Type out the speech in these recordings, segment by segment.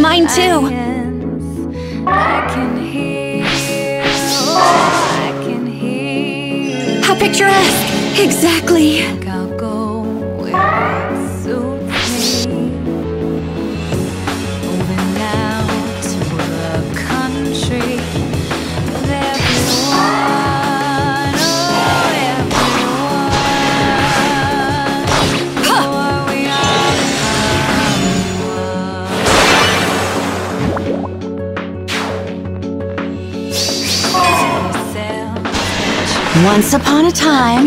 Mine too. I can hear, oh, I can hear. How picturesque. Exactly. Once upon a time.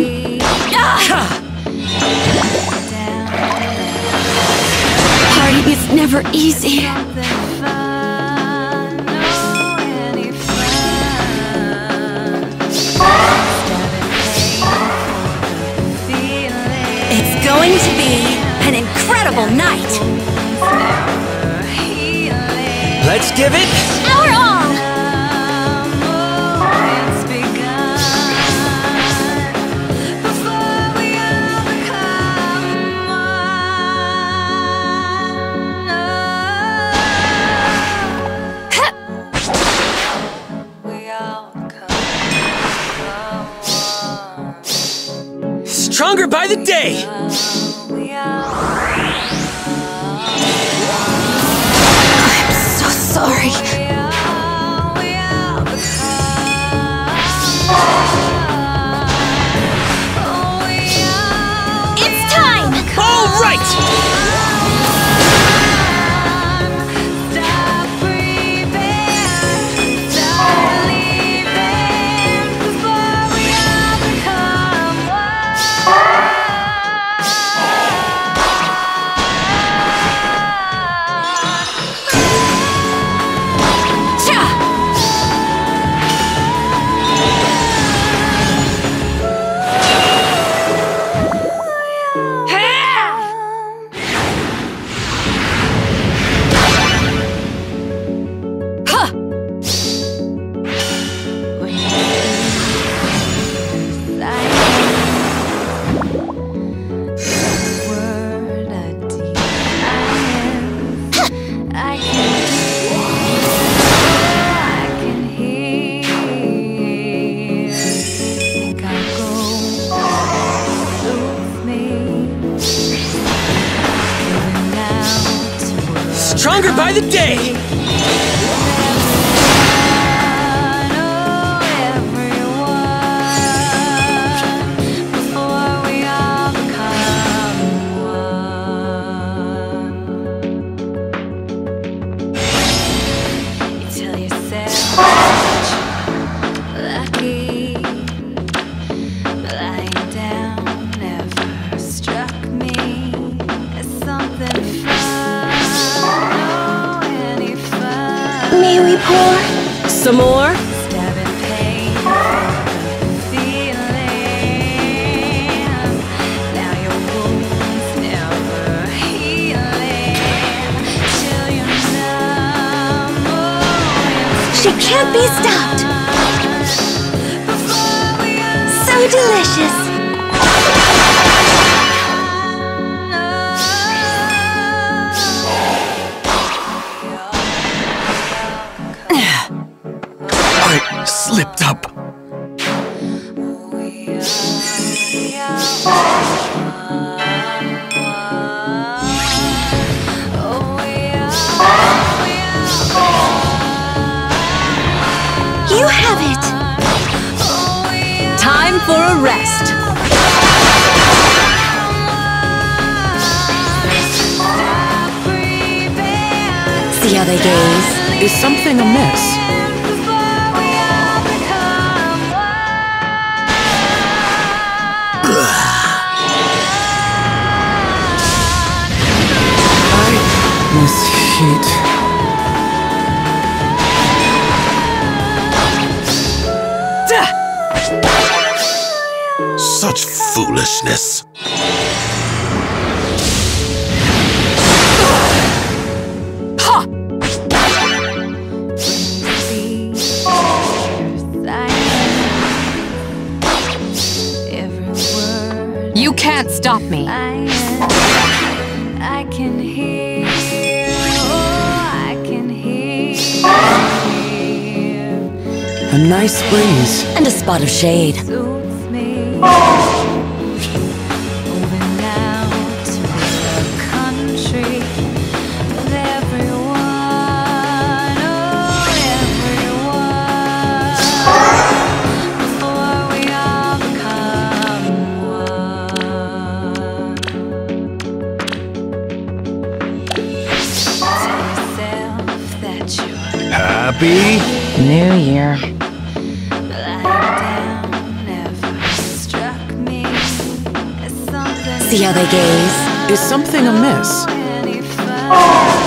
Party is never easy. It's going to be an incredible night. Let's give it. The day. The day. You're numb. Oh, She can't be stopped. So delicious. Time for. See how they gaze. Is something amiss? I miss heat. foolishness. You can't stop me. I, am, oh, I can hear. Hear. A nice breeze. And a spot of shade. Happy? New Year. See how they gaze? Is something amiss? Disperse.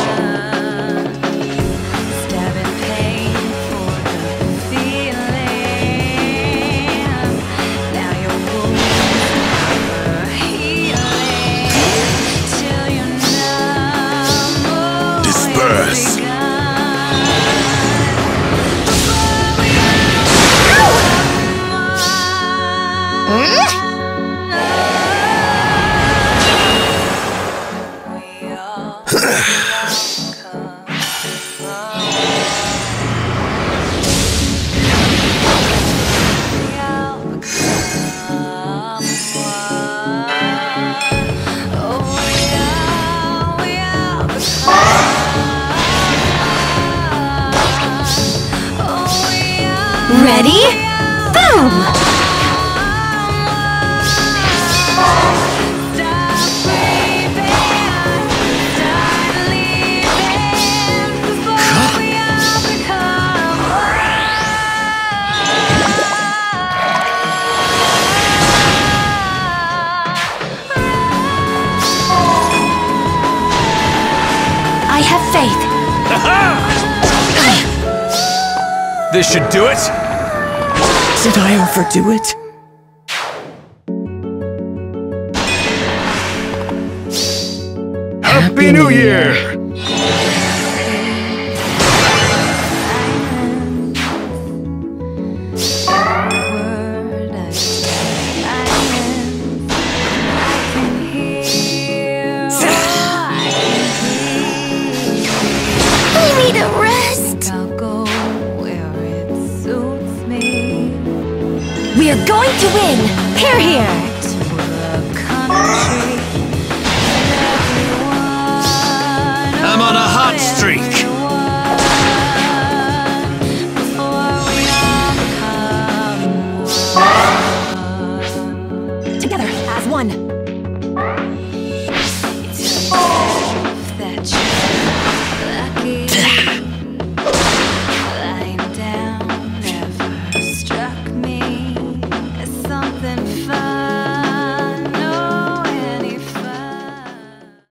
Ready? Boom! I have faith. This should do it. Did I overdo it? Happy New Year! I Here, here.